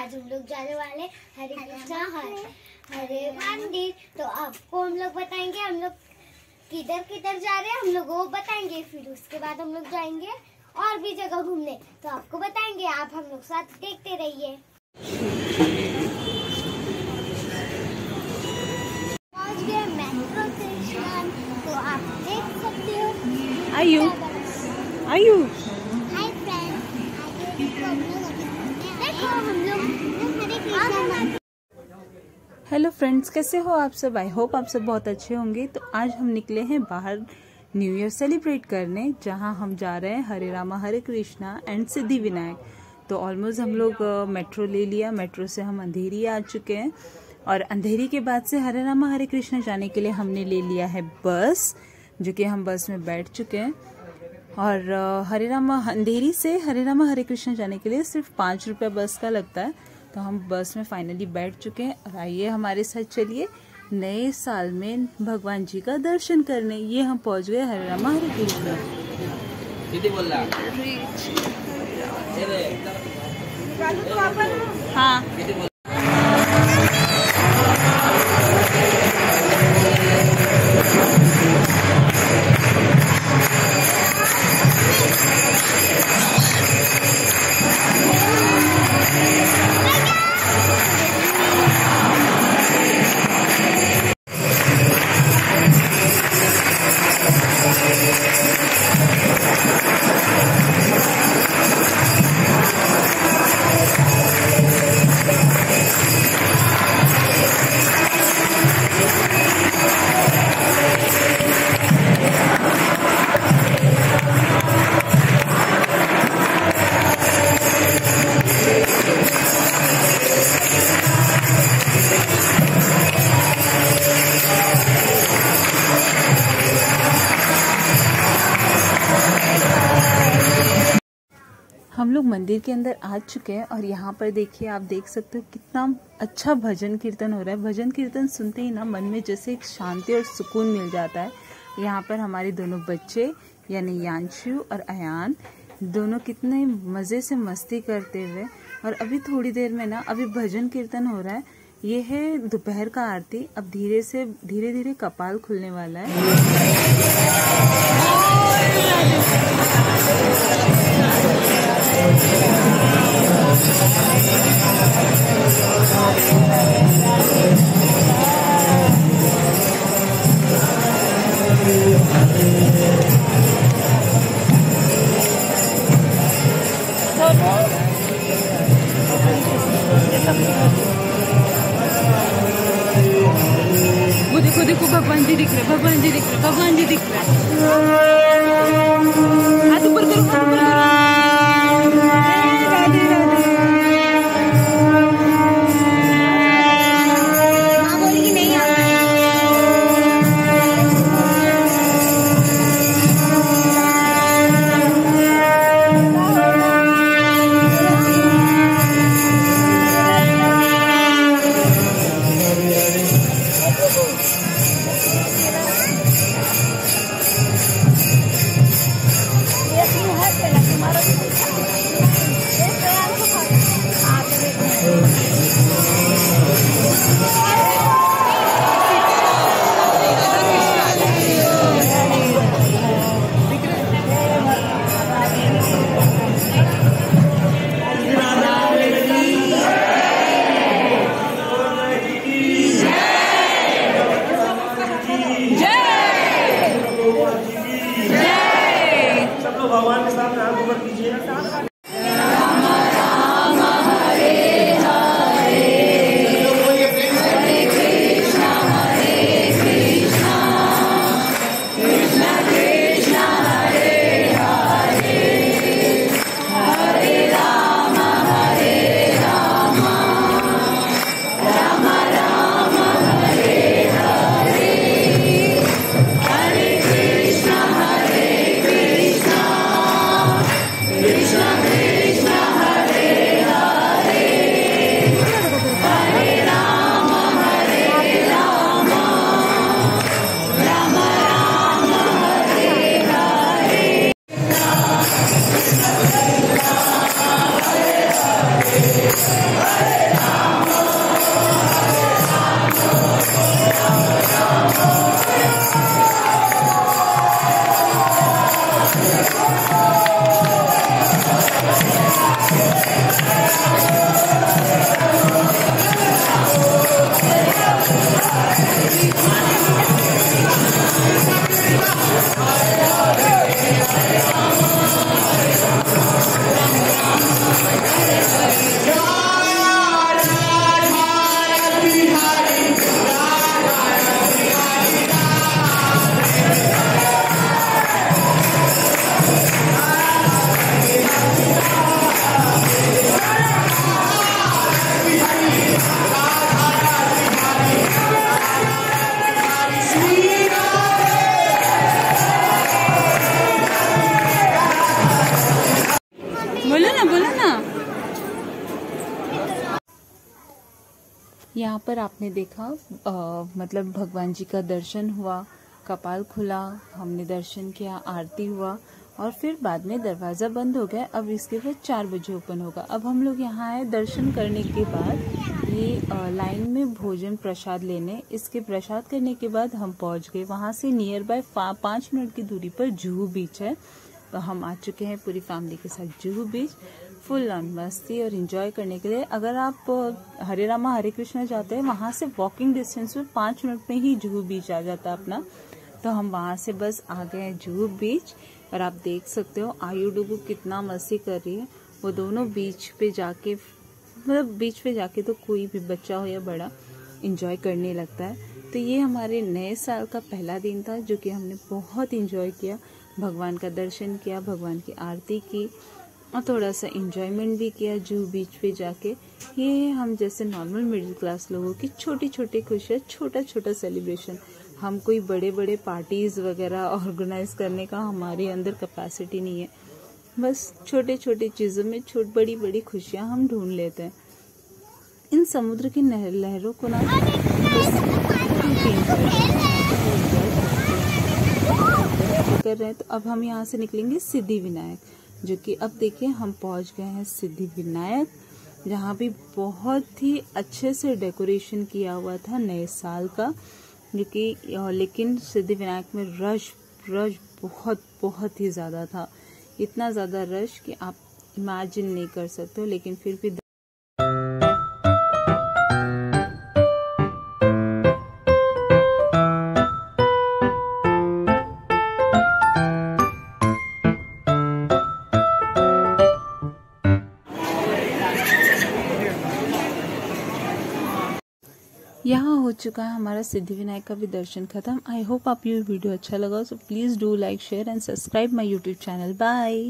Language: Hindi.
आज हम लोग जाने वाले हरे कृष्णा हरे हरे मंदिर तो आपको हम लोग बताएँगे हम लोग किधर किधर जा रहे हैं हम लोग वो बताएँगे। फिर उसके बाद हम लोग जाएँगे और भी जगह घूमने। तो आपको बताएँगे आप हम लोग साथ देखते रहिए। पहुँच गए मेट्रो स्टेशन। तो आप देख सकते हो। आयु। आयु। हाय फ्रेंड्स आगे देखो हम लोग अभी घूमने आए देखो हम लोग हरे कृष्णा मंदिर हेलो फ्रेंड्स, कैसे हो आप सब? आई होप आप सब बहुत अच्छे होंगे। तो आज हम निकले हैं बाहर न्यू ईयर सेलिब्रेट करने, जहाँ हम जा रहे हैं हरे रामा, हरे कृष्णा एंड सिद्धि विनायक। तो ऑलमोस्ट हम लोग मेट्रो ले लिया। मेट्रो से हम अंधेरी आ चुके हैं। और अंधेरी के बाद से हरे रामा, हरे कृष्णा जाने के लिए हमने ले लिया है बस, जो कि हम बस में बैठ चुके हैं। और हरे रामा, अंधेरी से हरे रामा, हरे कृष्णा जाने के लिए सिर्फ़ पाँच रुपये बस का लगता है। तो हम बस में फाइनली बैठ चुके हैं और आइए हमारे साथ चलिए नए साल में भगवान जी का दर्शन करने। ये हम पहुँच गए हरे रामा हरे कृष्ण हाँ। मंदिर के अंदर आ चुके हैं और यहाँ पर देखिए आप देख सकते हो कितना अच्छा भजन कीर्तन हो रहा है। भजन कीर्तन सुनते ही ना मन में जैसे एक शांति और सुकून मिल जाता है। यहाँ पर हमारे दोनों बच्चे, यानी यांशु और अयान, दोनों कितने मज़े से मस्ती करते हुए और अभी थोड़ी देर में ना, अभी भजन कीर्तन हो रहा है। ये है दोपहर का आरती। अब धीरे से धीरे धीरे कपाल खुलने वाला है। वो देखो देखो भगवान जी दिख रहे भगवान जी दिख रहे भगवान जी दिख रहे हाथ ऊपर करो हाथ ऊपर Amen. यहाँ पर आपने देखा आ, मतलब भगवान जी का दर्शन हुआ कपाल खुला हमने दर्शन किया आरती हुआ और फिर बाद में दरवाज़ा बंद हो गया। अब इसके बाद चार बजे ओपन होगा। अब हम लोग यहाँ आए दर्शन करने के बाद ये लाइन में भोजन प्रसाद लेने। इसके प्रसाद करने के बाद हम पहुँच गए। वहाँ से नियर बाय पाँच मिनट की दूरी पर जूहू बीच है। तो हम आ चुके हैं पूरी फैमिली के साथ जूहू बीच फुल मस्ती और एंजॉय करने के लिए, अगर आप हरे रामा, हरे कृष्णा जाते हैं, वहाँ से वॉकिंग डिस्टेंस में पाँच मिनट में ही जुहू बीच आ जाता है अपना। तो हम वहाँ से बस आ गए हैं जुहू बीच और आप देख सकते हो आयु डुबू कितना मस्ती कर रही है। वो दोनों बीच पे जाके मतलब बीच पे जाके तो कोई भी बच्चा हो या बड़ा इंजॉय करने लगता है। तो ये हमारे नए साल का पहला दिन था, जो कि हमने बहुत इंजॉय किया। भगवान का दर्शन किया, भगवान की आरती की और थोड़ा सा इंजॉयमेंट भी किया जू बीच पे जाके। ये हम जैसे नॉर्मल मिडिल क्लास लोगों की छोटी छोटी खुशियाँ छोटा छोटा सेलिब्रेशन हम कोई बड़े बड़े पार्टीज़ वगैरह ऑर्गेनाइज करने का हमारे अंदर कैपेसिटी नहीं है। बस छोटे छोटे चीज़ों में छोट बड़ी बड़ी खुशियाँ हम ढूंढ लेते हैं। इन समुद्र की लहरों को ना कर रहे हैं तो अब हम यहाँ से निकलेंगे सिद्धि विनायक जो कि अब देखिए हम पहुँच गए हैं सिद्धि विनायक, जहाँ भी बहुत ही अच्छे से डेकोरेशन किया हुआ था नए साल का, जो कि लेकिन सिद्धि विनायक में रश रश बहुत बहुत ही ज़्यादा था। इतना ज़्यादा रश कि आप इमेजिन नहीं कर सकते लेकिन फिर भी यहाँ हो चुका है हमारा सिद्धि विनायक का भी दर्शन खत्म। आई होप आप ये वीडियो अच्छा लगा so please do like share and subscribe my YouTube channel bye